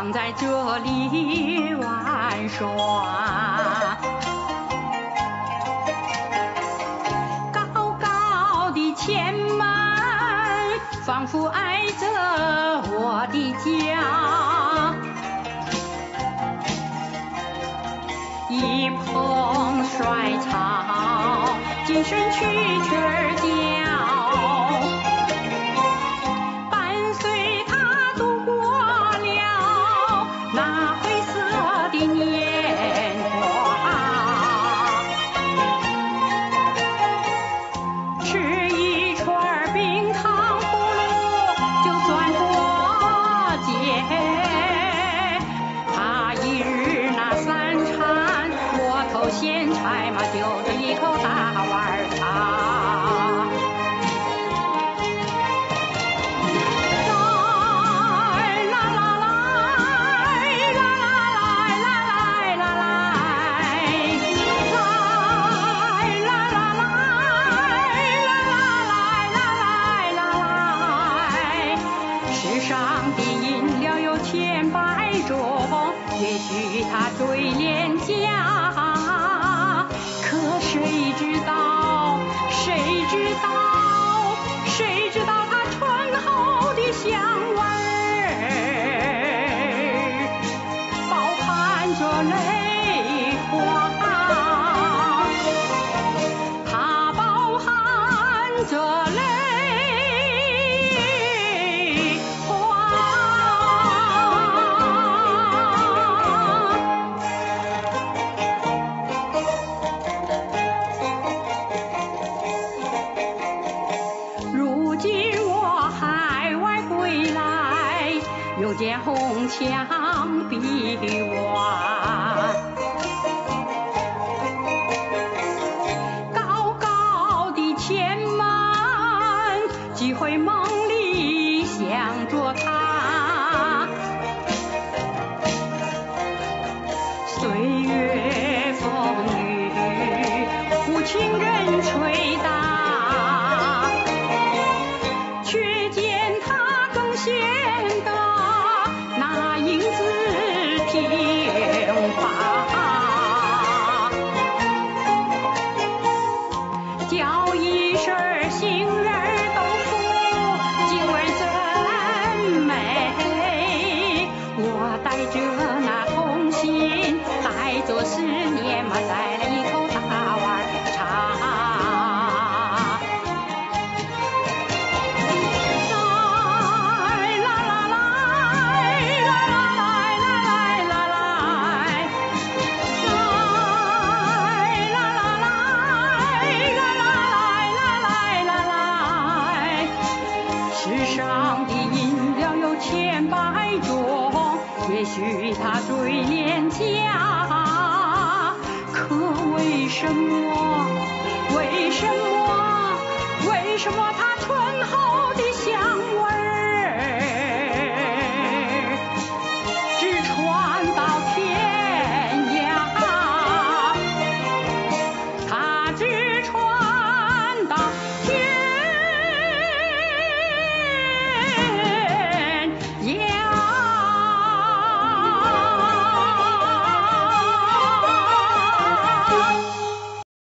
常在这里玩耍。高高的前门仿佛挨着我的家。一蓬衰草今生蛐蛐儿见来嘛，就是一口大碗茶。来啦啦来，啦见红墙碧瓦，高高的前门，几回梦里想着他。岁月风雨，无情人吹打，却见他更显得 Thank you. 白着，也许它最廉价，可为什么？为什么？为什么它醇厚的香？